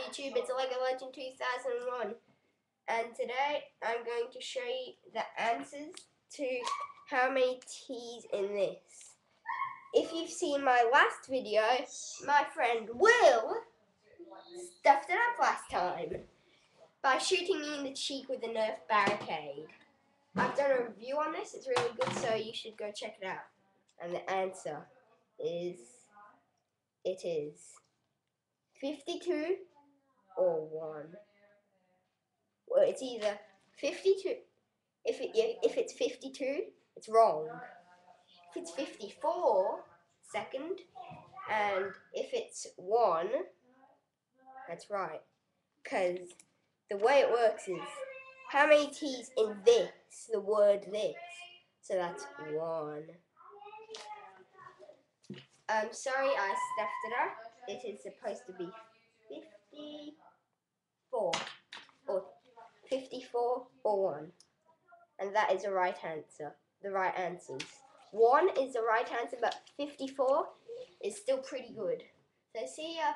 YouTube, it's Lego Legend 2001 and today I'm going to show you the answers to how many T's in this. If you've seen my last video, my friend Will stuffed it up last time by shooting me in the cheek with a Nerf barricade. I've done a review on this, it's really good, so you should go check it out. And the answer is, it is 52 or 1. Well, it's either 52, if, it, if it's 52, it's wrong. If it's 54, second, and if it's 1, that's right. Because the way it works is, how many T's in this, the word this? So that's 1. I'm sorry I stuffed it up. It is supposed to be 54 or 54 or 1. And that is the right answer. The right answers. 1 is the right answer, but 54 is still pretty good. So see ya.